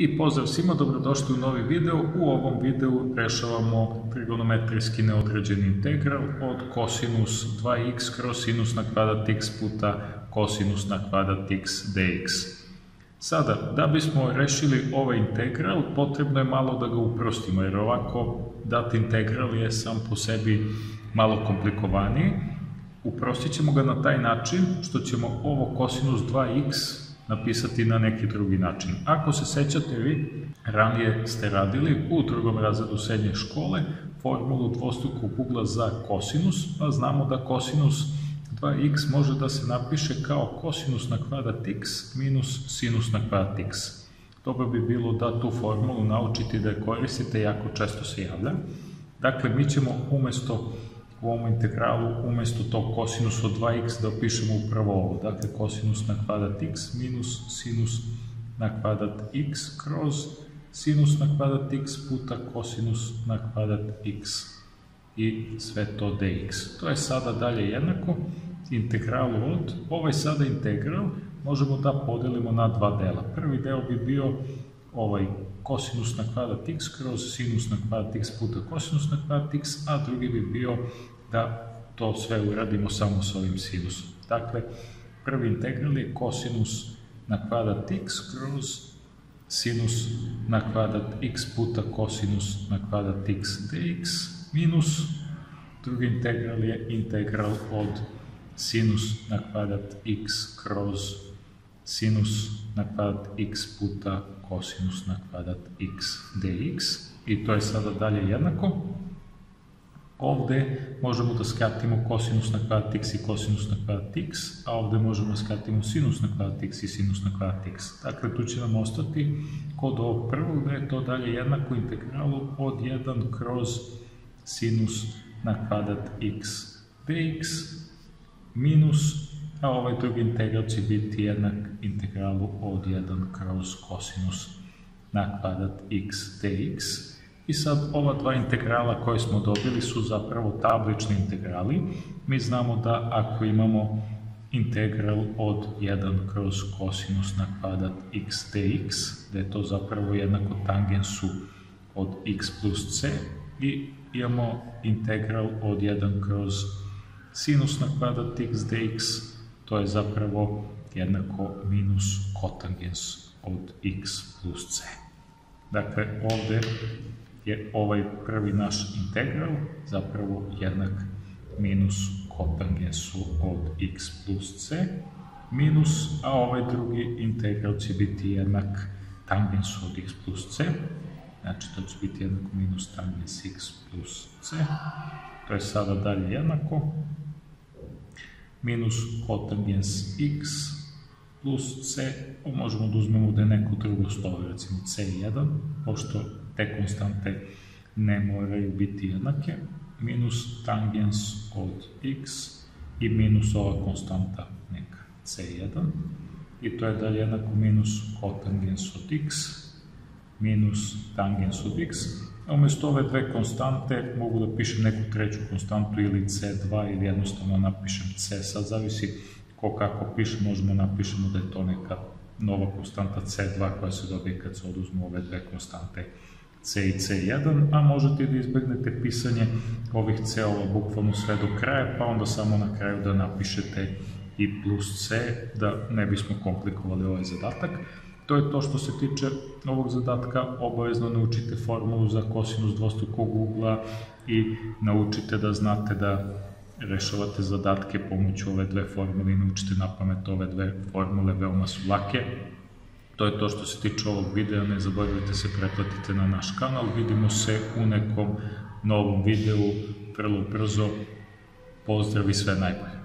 I pozdrav svima, dobrodošli u novi video. U ovom videu rešavamo trigonometrijski neodređeni integral od kosinus 2x kroz sinus na kvadrat x puta kosinus na kvadrat x dx. Sada, da bismo rešili ovaj integral, potrebno je malo da ga uprostimo, jer ovako dat integral je sam po sebi malo komplikovaniji. Uprostit ćemo ga na taj način što ćemo ovo kosinus 2x napisati na neki drugi način. Ako se sećate vi, ranije ste radili u drugom razredu srednje škole formulu dvostrukog ugla za kosinus, pa znamo da kosinus 2x može da se napiše kao kosinus na kvadrat x minus sinus na kvadrat x. Dobro bi bilo da tu formulu naučite da je koristite, jako često se javlja. Dakle, mi ćemo umesto u ovom integralu umesto tog kosinus od 2x da opišemo upravo ovo. Dakle, kosinus na kvadrat x minus sinus na kvadrat x kroz sinus na kvadrat x puta kosinus na kvadrat x i sve to dx. To je sada dalje jednako integralu od, ovaj sada integral možemo da podelimo na dva dela. Prvi deo bi bio ovaj kosinus na kvadrat x kroz sinus na kvadrat x puta kosinus na kvadrat x, a drugi bi bio da to sve uradimo samo s ovim sinusom. Dakle, prvi integral je kosinus na kvadrat x kroz sinus na kvadrat x puta kosinus na kvadrat x dx minus drugi integral je integral od sinus na kvadrat x kroz sinus na kvadrat x puta kosinus na kvadrat x dx i to je sada dalje jednako Ovde možemo da skratimo kosinus na kvadrat x i kosinus na kvadrat x, a ovde možemo da skratimo sinus na kvadrat x i sinus na kvadrat x. Dakle, tu će nam ostati kod ovog prvog da je to dalje jednako integralu od 1 kroz sinus na kvadrat x dx minus, a ovaj drugi integral će biti jednak integralu od 1 kroz kosinus na kvadrat x dx I sad ova dva integrala koje smo dobili su zapravo tablični integrali. Mi znamo da ako imamo integral od 1 kroz kosinus na kvadrat x dx, da je to zapravo jednako tangensu od x plus c i imamo integral od 1 kroz sinus na kvadrat x dx, to je zapravo jednako minus kotangens od x plus c. Dakle, ovde je ovaj prvi naš integral zapravo jednak minus kotangensu od x plus c minus, a ovaj drugi integral će biti jednak tangensu od x plus c, znači to će biti jednako minus tangens x plus c, to je sada dalje jednako, minus kotangens x plus c, možemo da uzmemo da je neko drugo slovo, recimo c1, pošto te konstante ne moraju biti jednake, minus tangens od x i minus ova konstanta neka c1. I to je dalje jednako minus kotangens od x minus tangens od x. A umesto ove dve konstante mogu da pišem neku treću konstantu ili c2 ili jednostavno napišem c, sad zavisi ko kako piše, možemo napišemo da je to neka nova konstanta c2 koja se dobije kad se oduzmu ove dve konstante C i C1, a možete da izbegnete pisanje ovih C-ova bukvalno sve do kraja, pa onda samo na kraju da napišete i plus C, da ne bismo komplikovali ovaj zadatak. To je to što se tiče ovog zadatka, obavezno naučite formulu za kosinus dvostrukog ugla i naučite da znate da rešavate zadatke pomoću ove dve formule i naučite na pamet ove dve formule, veoma su lake. To je to što se tiče ovog videa, ne zaboravite se pretplatite na naš kanal, vidimo se u nekom novom videu vrlo brzo, pozdrav i sve najbolje.